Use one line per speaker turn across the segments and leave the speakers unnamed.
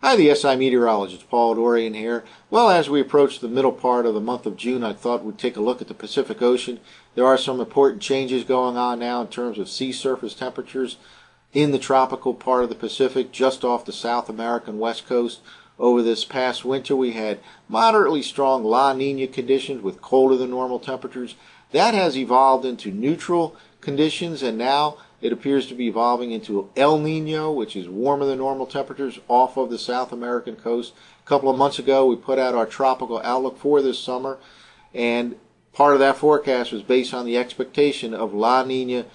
Hi, the SI meteorologist Paul Dorian here. Well, as we approach the middle part of the month of June, I thought we'd take a look at the Pacific Ocean. There are some important changes going on now in terms of sea surface temperatures in the tropical part of the Pacific, just off the South American west coast. Over this past winter, we had moderately strong La Nina conditions with colder than normal temperatures. That has evolved into neutral conditions, and now it appears to be evolving into El Nino, which is warmer than normal temperatures off of the South American coast. A couple of months ago, we put out our tropical outlook for this summer, and part of that forecast was based on the expectation of La Nina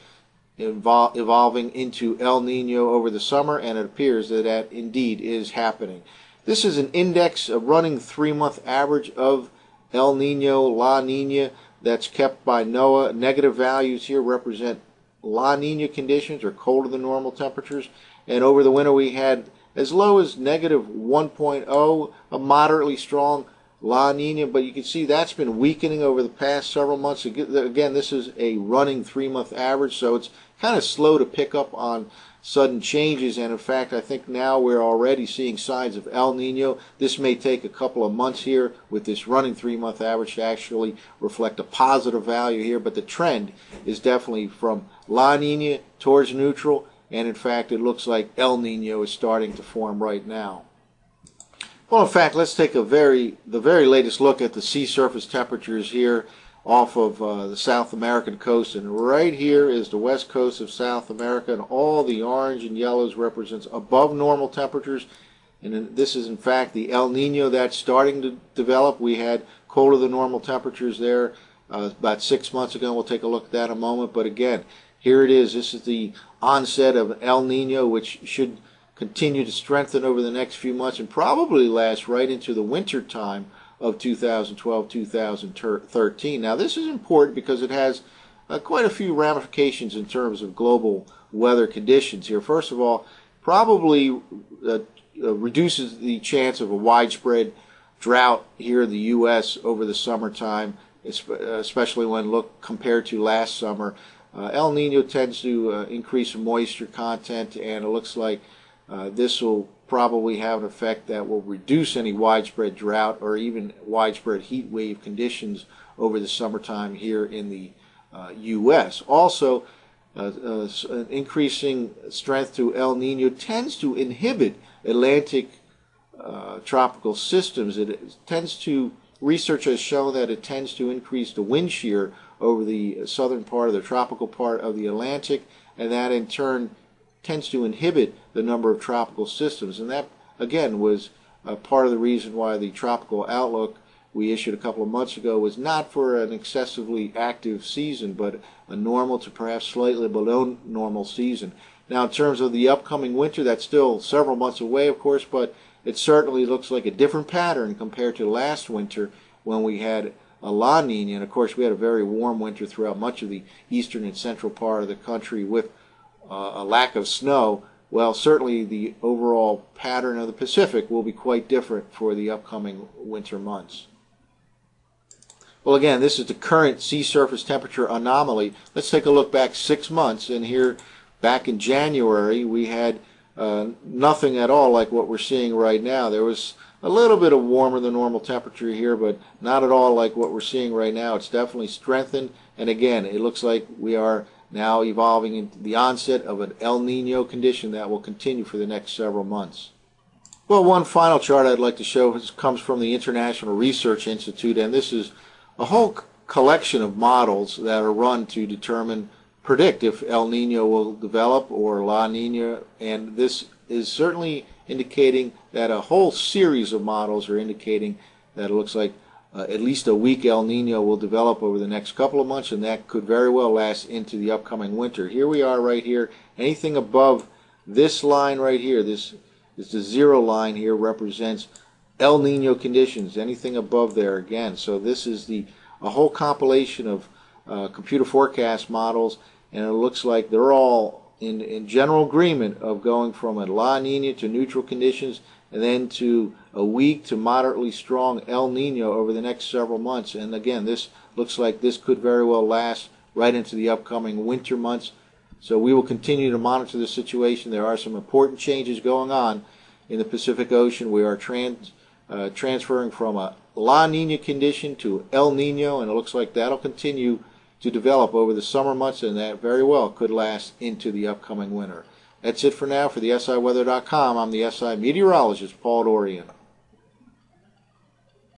evol- evolving into El Nino over the summer, and it appears that that indeed is happening. This is an index, a running three month average of El Nino, La Nina, that's kept by NOAA. Negative values here represent La Nina conditions or colder than normal temperatures. And over the winter, we had as low as negative 1.0, a moderately strong La Nina, but you can see that's been weakening over the past several months. Again, this is a running three month average, so it's kind of slow to pick up on sudden changes. And in fact, I think now we're already seeing signs of El Nino. This may take a couple of months here with this running three month average to actually reflect a positive value here. But the trend is definitely from La Nina towards neutral. And in fact, it looks like El Nino is starting to form right now. Well, in fact, let's take a very the very latest look at the sea surface temperatures here off of uh, the South American coast. And right here is the west coast of South America and all the orange and yellows represents above normal temperatures. And this is in fact the El Nino that's starting to develop. We had colder than normal temperatures there uh, about six months ago. We'll take a look at that in a moment. But again here it is. This is the onset of El Nino which should continue to strengthen over the next few months and probably last right into the winter time of 2012-2013. Now this is important because it has uh, quite a few ramifications in terms of global weather conditions here. First of all, probably uh, uh, reduces the chance of a widespread drought here in the U.S. over the summertime, especially when look compared to last summer. Uh, El Nino tends to uh, increase moisture content, and it looks like uh, this will probably have an effect that will reduce any widespread drought or even widespread heat wave conditions over the summertime here in the uh, U.S. Also, uh, uh, increasing strength to El Nino tends to inhibit Atlantic uh, tropical systems. It tends to, research has shown that it tends to increase the wind shear over the southern part of the tropical part of the Atlantic, and that in turn tends to inhibit the number of tropical systems. And that, again, was uh, part of the reason why the tropical outlook we issued a couple of months ago was not for an excessively active season, but a normal to perhaps slightly below normal season. Now, in terms of the upcoming winter, that's still several months away, of course, but it certainly looks like a different pattern compared to last winter when we had a La Nina. And of course, we had a very warm winter throughout much of the eastern and central part of the country with uh, a lack of snow, well, certainly the overall pattern of the Pacific will be quite different for the upcoming winter months. Well, again, this is the current sea surface temperature anomaly. Let's take a look back six months, and here, back in January, we had uh, nothing at all like what we're seeing right now. There was a little bit of warmer than normal temperature here, but not at all like what we're seeing right now. It's definitely strengthened, and again, it looks like we are now evolving into the onset of an El Nino condition that will continue for the next several months. Well, one final chart I'd like to show comes from the International Research Institute, and this is a whole collection of models that are run to determine, predict if El Nino will develop or La Nina, and this is certainly indicating that a whole series of models are indicating that it looks like uh, at least a weak El Nino will develop over the next couple of months, and that could very well last into the upcoming winter. Here we are right here. Anything above this line right here, this is the zero line here, represents El Nino conditions. Anything above there, again. So this is the a whole compilation of uh, computer forecast models, and it looks like they're all in, in general agreement of going from a La Nina to neutral conditions and then to a weak to moderately strong El Nino over the next several months. And again, this looks like this could very well last right into the upcoming winter months. So we will continue to monitor the situation. There are some important changes going on in the Pacific Ocean. We are trans, uh, transferring from a La Nina condition to El Nino, and it looks like that'll continue to develop over the summer months, and that very well could last into the upcoming winter. That's it for now for the SIWeather.com. I'm the SI meteorologist, Paul Dorian.